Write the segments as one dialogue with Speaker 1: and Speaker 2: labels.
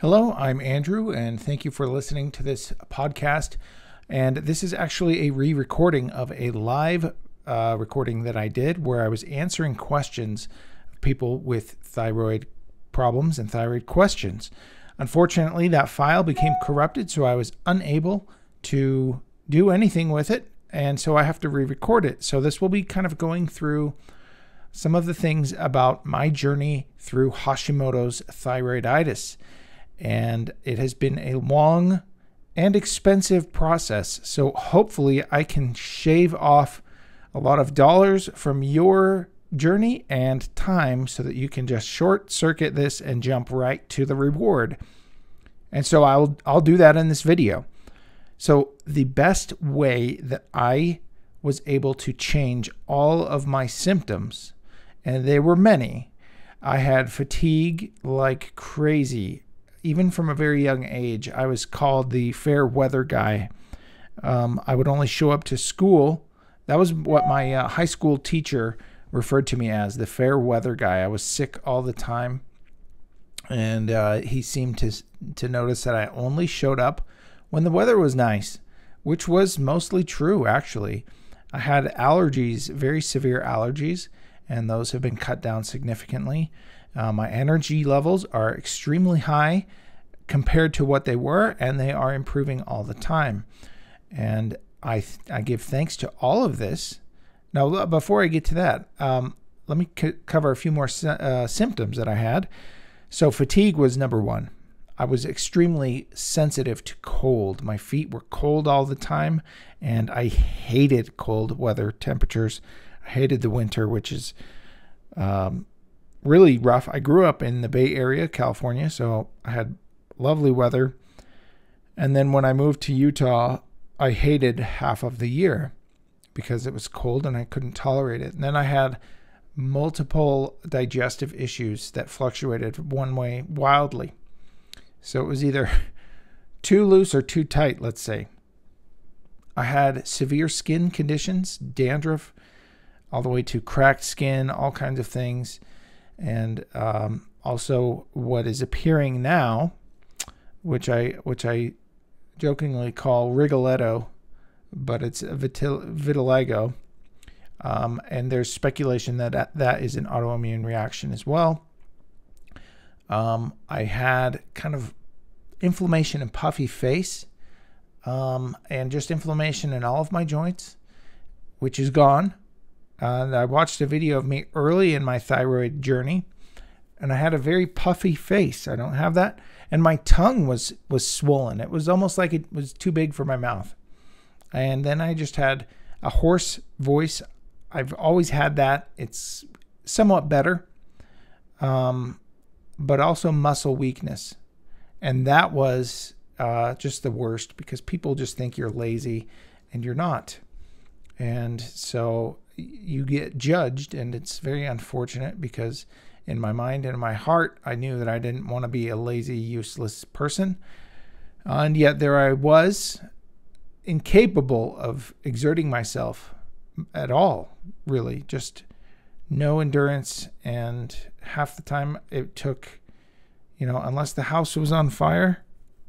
Speaker 1: Hello, I'm Andrew, and thank you for listening to this podcast. And this is actually a re recording of a live uh, recording that I did where I was answering questions of people with thyroid problems and thyroid questions. Unfortunately, that file became corrupted, so I was unable to do anything with it, and so I have to re record it. So this will be kind of going through some of the things about my journey through Hashimoto's thyroiditis and it has been a long and expensive process. So hopefully, I can shave off a lot of dollars from your journey and time so that you can just short circuit this and jump right to the reward. And so I'll I'll do that in this video. So the best way that I was able to change all of my symptoms and they were many. I had fatigue like crazy even from a very young age, I was called the fair weather guy. Um, I would only show up to school. That was what my uh, high school teacher referred to me as the fair weather guy. I was sick all the time, and uh, he seemed to to notice that I only showed up when the weather was nice, which was mostly true actually. I had allergies, very severe allergies, and those have been cut down significantly. Uh, my energy levels are extremely high compared to what they were, and they are improving all the time. And I, I give thanks to all of this. Now, before I get to that, um, let me c- cover a few more uh, symptoms that I had. So, fatigue was number one. I was extremely sensitive to cold. My feet were cold all the time, and I hated cold weather temperatures. I hated the winter, which is um, really rough. I grew up in the Bay Area, California, so I had lovely weather. And then when I moved to Utah, I hated half of the year because it was cold and I couldn't tolerate it. And then I had multiple digestive issues that fluctuated one way wildly. So it was either too loose or too tight, let's say. I had severe skin conditions, dandruff, all the way to cracked skin, all kinds of things and um, also what is appearing now, which I which I jokingly call Rigoletto, but it's vitil- vitiligo. Um, and there's speculation that, that that is an autoimmune reaction as well. Um, I had kind of inflammation and puffy face, um, and just inflammation in all of my joints, which is gone and I watched a video of me early in my thyroid journey, and I had a very puffy face. I don't have that, and my tongue was was swollen. It was almost like it was too big for my mouth. And then I just had a hoarse voice. I've always had that. It's somewhat better, um, but also muscle weakness, and that was uh, just the worst because people just think you're lazy, and you're not. And so you get judged, and it's very unfortunate because in my mind and in my heart, I knew that I didn't want to be a lazy, useless person. And yet there I was, incapable of exerting myself at all, really. Just no endurance. And half the time it took, you know, unless the house was on fire,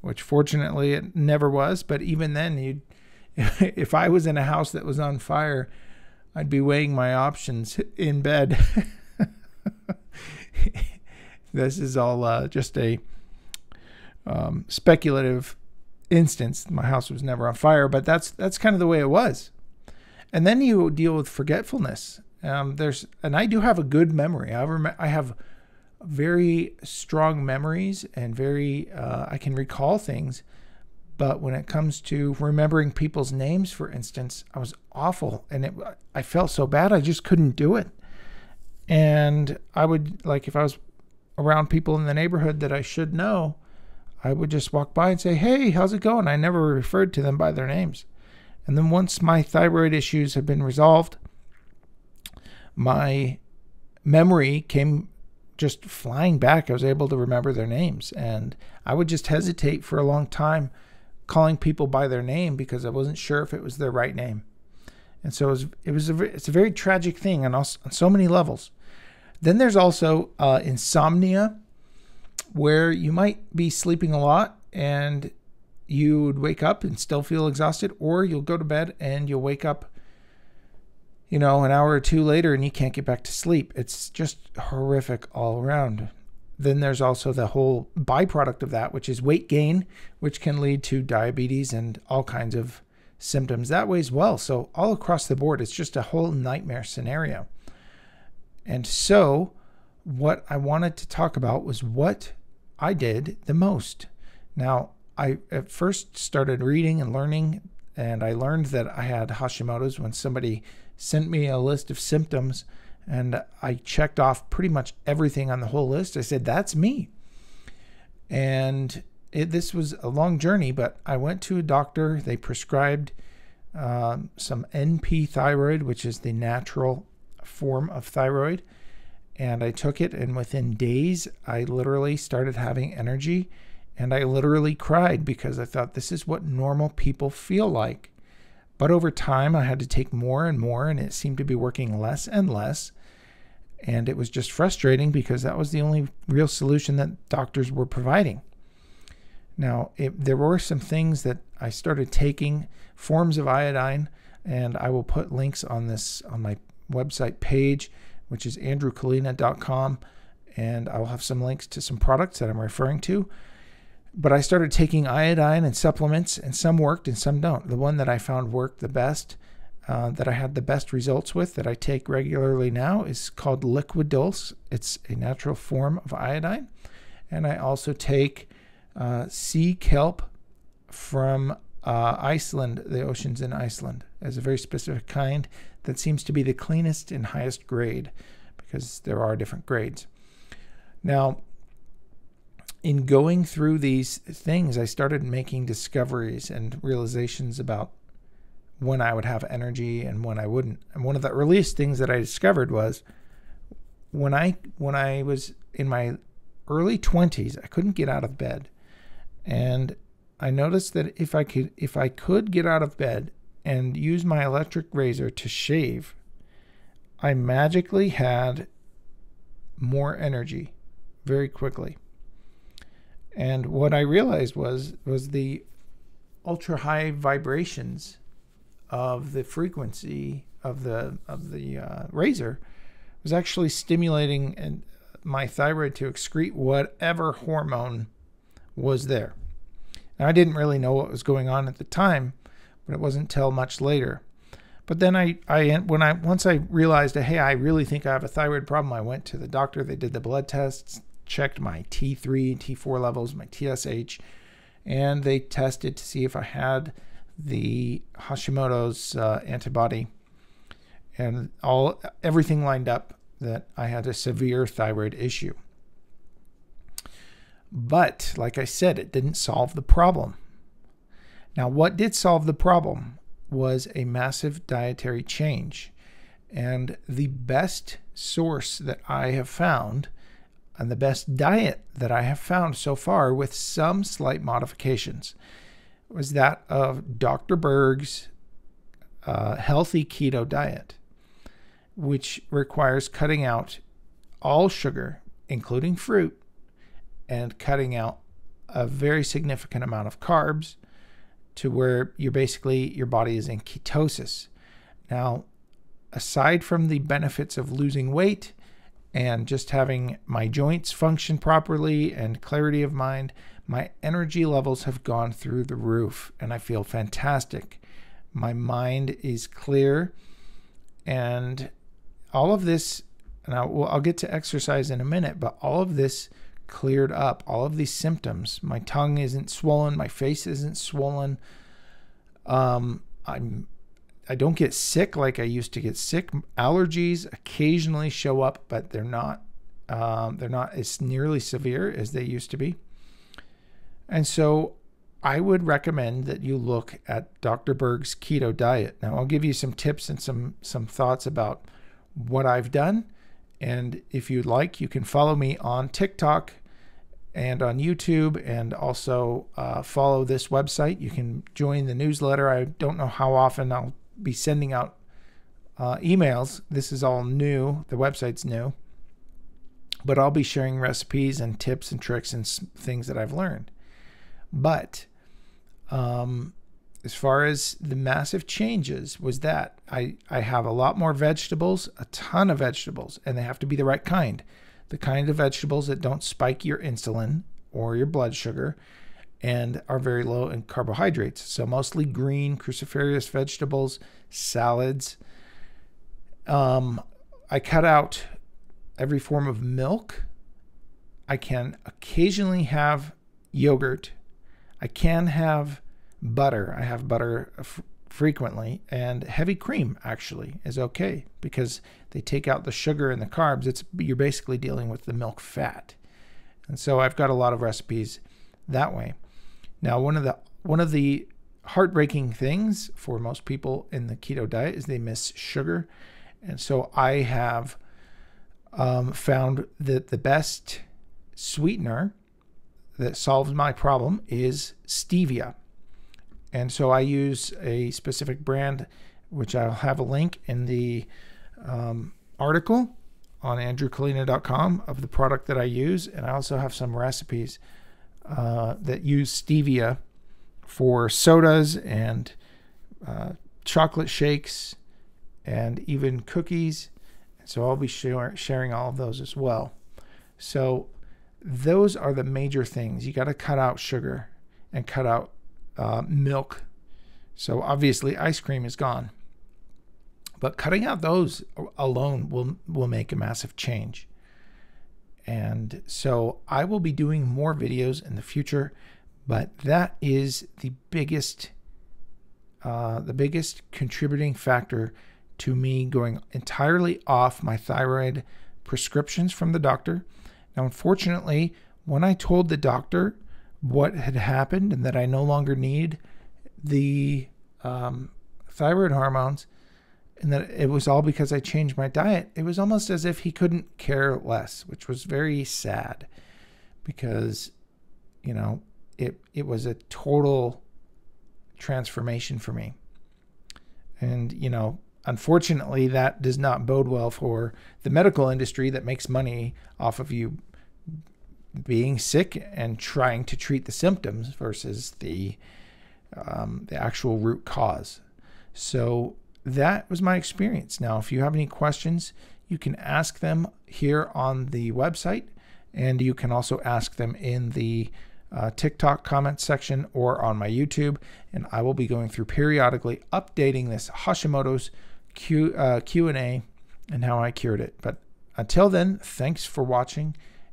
Speaker 1: which fortunately it never was, but even then, you'd, if I was in a house that was on fire, I'd be weighing my options in bed. this is all uh, just a um, speculative instance. My house was never on fire, but that's that's kind of the way it was. And then you deal with forgetfulness. Um, there's and I do have a good memory. I rem- I have very strong memories and very uh, I can recall things but when it comes to remembering people's names, for instance, I was awful and it, I felt so bad. I just couldn't do it. And I would, like, if I was around people in the neighborhood that I should know, I would just walk by and say, Hey, how's it going? I never referred to them by their names. And then once my thyroid issues have been resolved, my memory came just flying back. I was able to remember their names. And I would just hesitate for a long time calling people by their name because I wasn't sure if it was their right name. And so it was, it was a, it's a very tragic thing on, on so many levels. Then there's also uh, insomnia, where you might be sleeping a lot and you would wake up and still feel exhausted, or you'll go to bed and you'll wake up, you know, an hour or two later and you can't get back to sleep. It's just horrific all around. Then there's also the whole byproduct of that, which is weight gain, which can lead to diabetes and all kinds of symptoms that way as well. So, all across the board, it's just a whole nightmare scenario. And so, what I wanted to talk about was what I did the most. Now, I at first started reading and learning, and I learned that I had Hashimoto's when somebody sent me a list of symptoms, and I checked off pretty much everything on the whole list. I said, That's me. And it, this was a long journey, but I went to a doctor. They prescribed um, some NP thyroid, which is the natural form of thyroid. And I took it, and within days, I literally started having energy and I literally cried because I thought this is what normal people feel like. But over time, I had to take more and more, and it seemed to be working less and less. And it was just frustrating because that was the only real solution that doctors were providing. Now, it, there were some things that I started taking forms of iodine, and I will put links on this on my website page, which is andrewkalina.com, and I'll have some links to some products that I'm referring to. But I started taking iodine and supplements, and some worked and some don't. The one that I found worked the best, uh, that I had the best results with, that I take regularly now, is called Liqui-dulse. It's a natural form of iodine. And I also take uh, sea kelp from uh, Iceland, the oceans in Iceland, as a very specific kind that seems to be the cleanest and highest grade because there are different grades. Now, in going through these things, I started making discoveries and realizations about when I would have energy and when I wouldn't. And one of the earliest things that I discovered was when I when I was in my early 20s, I couldn't get out of bed. And I noticed that if I could if I could get out of bed and use my electric razor to shave, I magically had more energy very quickly. And what I realized was was the ultra high vibrations of the frequency of the of the uh, razor was actually stimulating and my thyroid to excrete whatever hormone was there. Now I didn't really know what was going on at the time, but it wasn't until much later. But then I, I when I once I realized, hey, I really think I have a thyroid problem. I went to the doctor. They did the blood tests checked my T3 T4 levels, my TSH, and they tested to see if I had the Hashimoto's uh, antibody, and all everything lined up that I had a severe thyroid issue. But like I said, it didn't solve the problem. Now, what did solve the problem was a massive dietary change. And the best source that I have found and the best diet that I have found so far, with some slight modifications, was that of Dr. Berg's uh, healthy keto diet, which requires cutting out all sugar, including fruit, and cutting out a very significant amount of carbs to where you're basically your body is in ketosis. Now, aside from the benefits of losing weight, and just having my joints function properly and clarity of mind, my energy levels have gone through the roof and I feel fantastic. My mind is clear and all of this, and I'll, I'll get to exercise in a minute, but all of this cleared up. All of these symptoms. My tongue isn't swollen, my face isn't swollen. Um, I'm I don't get sick like I used to get sick. Allergies occasionally show up, but they're not um, they're not as nearly severe as they used to be. And so I would recommend that you look at Dr. Berg's keto diet. Now I'll give you some tips and some some thoughts about what I've done. And if you'd like, you can follow me on TikTok and on YouTube, and also uh, follow this website. You can join the newsletter. I don't know how often I'll be sending out uh, emails. This is all new. The website's new. but I'll be sharing recipes and tips and tricks and things that I've learned. But um, as far as the massive changes was that I, I have a lot more vegetables, a ton of vegetables, and they have to be the right kind. The kind of vegetables that don't spike your insulin or your blood sugar and are very low in carbohydrates. So mostly green cruciferous vegetables, salads. Um, I cut out every form of milk. I can occasionally have yogurt. I can have butter. I have butter f- frequently, and heavy cream actually is okay because they take out the sugar and the carbs. It's you're basically dealing with the milk fat, and so I've got a lot of recipes that way. Now, one of the one of the heartbreaking things for most people in the keto diet is they miss sugar, and so I have um, found that the best sweetener that solves my problem is stevia. And so I use a specific brand, which I'll have a link in the um, article on andrewkalina.com of the product that I use. And I also have some recipes uh, that use stevia for sodas and uh, chocolate shakes and even cookies. So I'll be share, sharing all of those as well. So those are the major things. You got to cut out sugar and cut out uh, milk. So obviously, ice cream is gone. But cutting out those alone will will make a massive change. And so I will be doing more videos in the future, but that is the biggest uh, the biggest contributing factor to me going entirely off my thyroid prescriptions from the doctor. Now, unfortunately, when I told the doctor what had happened and that I no longer need the um, thyroid hormones and that it was all because I changed my diet, it was almost as if he couldn't care less, which was very sad because, you know, it, it was a total transformation for me. And, you know, unfortunately, that does not bode well for the medical industry that makes money off of you being sick and trying to treat the symptoms versus the um, the actual root cause. So that was my experience. Now, if you have any questions, you can ask them here on the website, and you can also ask them in the uh, TikTok comment section or on my YouTube. And I will be going through periodically updating this Hashimoto's Q uh, Q and A and how I cured it. But until then, thanks for watching